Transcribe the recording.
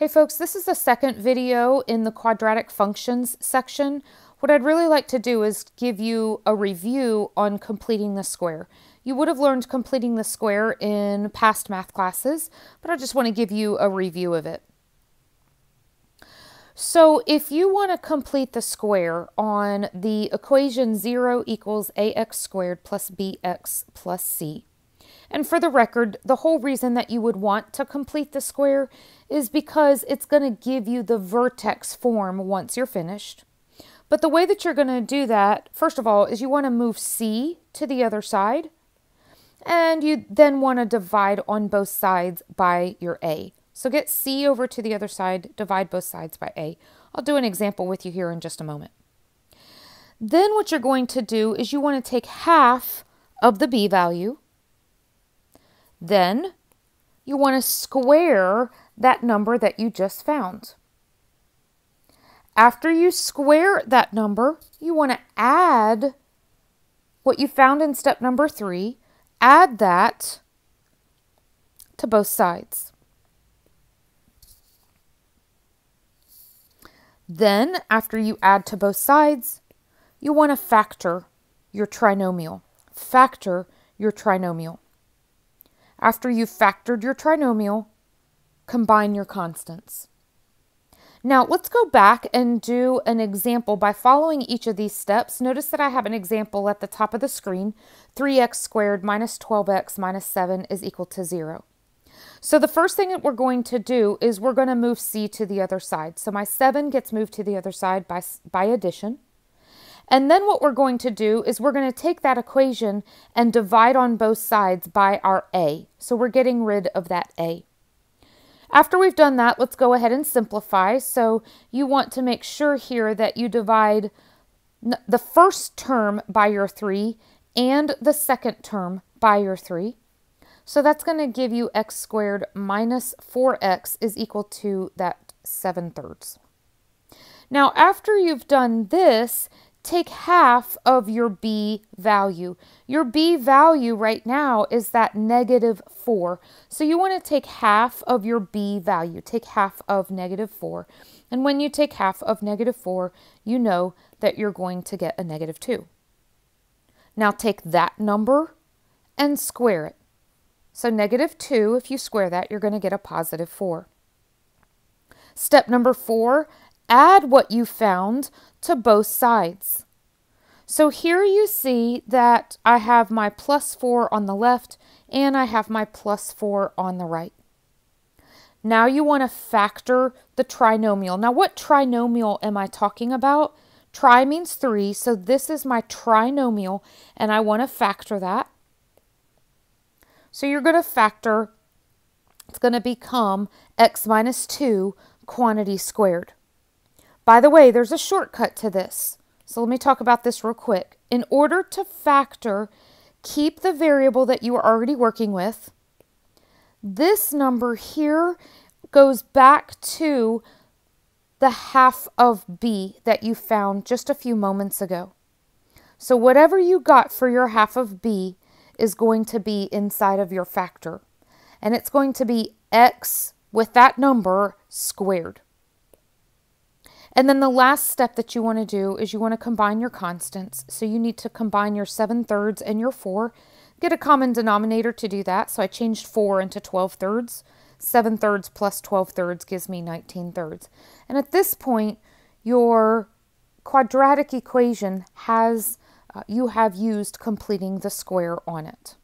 Hey folks, this is the second video in the quadratic functions section. What I'd really like to do is give you a review on completing the square. You would have learned completing the square in past math classes, but I just want to give you a review of it. So if you want to complete the square on the equation 0 equals ax squared plus bx plus c, and for the record, the whole reason that you would want to complete the square is because it's going to give you the vertex form once you're finished. But the way that you're going to do that, first of all, is you want to move C to the other side. And you then want to divide on both sides by your A. So get C over to the other side, divide both sides by A. I'll do an example with you here in just a moment. Then what you're going to do is you want to take half of the B value, then you want to square that number that you just found. After you square that number, you want to add what you found in step number three, add that to both sides. Then, after you add to both sides, you want to factor your trinomial. Factor your trinomial. After you've factored your trinomial, combine your constants. Now let's go back and do an example by following each of these steps. Notice that I have an example at the top of the screen. 3x squared minus 12x minus 7 is equal to 0. So the first thing that we're going to do is we're going to move c to the other side. So my 7 gets moved to the other side by, by addition. And then what we're going to do is we're going to take that equation and divide on both sides by our a. So we're getting rid of that a. After we've done that, let's go ahead and simplify. So you want to make sure here that you divide the first term by your 3 and the second term by your 3. So that's going to give you x squared minus 4x is equal to that 7 thirds. Now, after you've done this, take half of your b value. Your b value right now is that negative 4. So you want to take half of your b value. Take half of negative 4. And when you take half of negative 4, you know that you're going to get a negative 2. Now take that number and square it. So negative 2, if you square that, you're going to get a positive 4. Step number 4, add what you found to both sides. So here you see that I have my plus 4 on the left and I have my plus 4 on the right. Now you want to factor the trinomial. Now what trinomial am I talking about? Tri means 3, so this is my trinomial and I want to factor that. So you're going to factor, it's going to become x minus 2 quantity squared. By the way, there's a shortcut to this. So let me talk about this real quick. In order to factor, keep the variable that you are already working with. This number here goes back to the half of b that you found just a few moments ago. So whatever you got for your half of b is going to be inside of your factor. And it's going to be x with that number squared. And then the last step that you want to do is you want to combine your constants. So you need to combine your 7 thirds and your 4. Get a common denominator to do that. So I changed 4 into 12 thirds. 7 thirds plus 12 thirds gives me 19 thirds. And at this point, your quadratic equation has, uh, you have used completing the square on it.